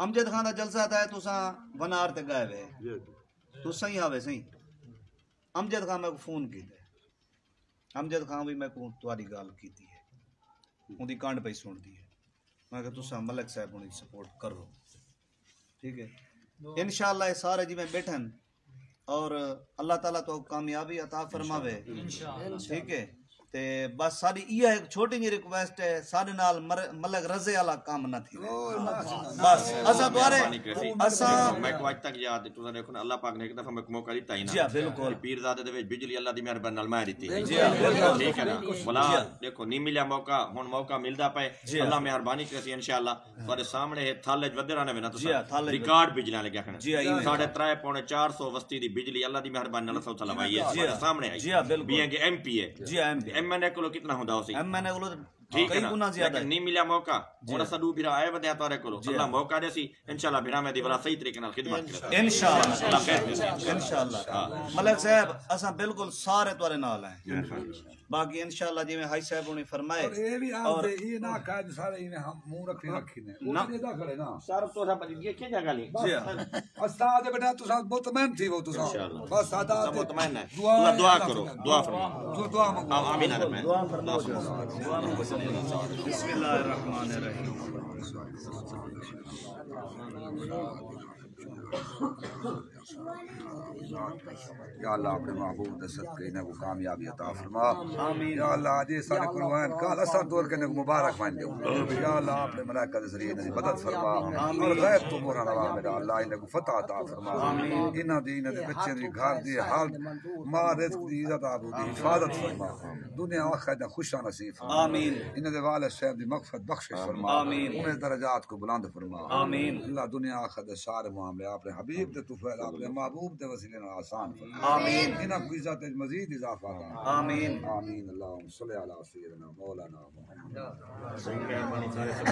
امجد خان دا جلسہ تھا ہے تساں ونار تے گئے وے۔ جی تو صحیح آوے صحیح؟ امجد خان میں کو فون کیتے امجد خان بھی میں کو تہاڈی گل کیتی ہے۔ اون دی کانڈ پئی سن دی ہے۔ میں کہ تساں ملک صاحب اون سپورٹ کرو۔ ٹھیک ہے؟ انشاءاللہ یہ سارے جی میں بیٹھن اور اللہ تعالیٰ تو کامیابی عطا فرماوے۔ ٹھیک ہے؟ تے بس ساری یہ ایک چھوٹی جی ریکویسٹ ہے سارے نال ملک رضے والا کام نہ تھی بس اساں دوارے اساں میں کو اج تک یاد ہے؟ تو دیکھو نا اللہ پاک نے ایک دفعہ میں موقع دیتا ہی نا۔ جی ہاں بالکل۔ پیر زادے دے وچ بجلی اللہ دی مہربانی نال میں دیتی جی ہاں بالکل۔ ٹھیک ہے نا؟ بلا دیکھو نہیں ملیا موقع ہن موقع ملدا پے جی۔ اللہ مہربانی کرسی انشاءاللہ۔ تواڈے سامنے تھالے رہنے میں نا جی ہاں، وچ- ریکارڈ بجلی لگیا کھنے جی۔ ساڑھے 3 پونے 400 وستی دی بجلی اللہ دی مہربانی نال سو لوائی ہے۔ جی۔ سامنے آئی۔ جی بالکل۔ کہ ایم پی ہے G M P M N اے کولو کتنا ہوندا اسی ٹھیک ہے کئی نا۔ نہیں ملیا موقع ہن اسا دو بھرا آئے ودے تارے کولو جی اللہ ہاں۔ موقع دے سی۔ انشاءاللہ بھرا میں دی والا صحیح طریقے نال خدمت کرے انشاءاللہ۔ انشاءاللہ۔ ملک صاحب اساں بالکل سارے تورے نال ہیں۔ باقی انشاءاللہ جی میں ہائی صاحب نے فرمائے۔ اور یہ بھی آپ دے یہ نہ کہا جو سارے انہیں ہم منہ رکھنے رکھی نے۔ وہ بھی دا کھڑے نا۔ سر تو تھا یہ کیا جگہ لی جی ہاں۔ استاد بیٹا تو سب مطمئن تھی وہ تو سب۔ انشاءاللہ۔ بس سب مطمئن ہے دعا کرو دعا فرماؤ دعا مانگو۔ آمین آمین دعا فرماؤ بسم اللہ الرحمن الرحیم۔ یا اللہ اپنے محبوب دے صدقے انہیں کو کامیابی عطا فرما۔ یا اللہ آج سارے قربان کال اثر دور کے مبارک مان دے یا اللہ اپنے ملائکہ دے ذریعے انہیں مدد فرما۔ اور غیب تو مورا روا میرا اللہ انہیں کو فتح عطا فرما۔ انہاں دی انہاں دے بچے دی گھر دی حال ماں رزق دی عزت آبو دی حفاظت فرما۔ دنیا آخر دے خوشا نصیب فرما۔ آمین۔ دے والد صاحب دی مغفرت بخشش فرما۔ آمین۔ انہیں درجات کو بلند فرما۔ آمین۔ اللہ دنیا آخر دے سارے معاملے اپنے حبیب دے طفیل اپنے محبوب دے وسیلے نال آسان فرما آمین۔ انہاں کو عزت وچ مزید اضافہ کرنا۔ آمین۔ آمین۔ اللہم صلی علی سیدنا مولانا محمد۔ مہربانی سارے سب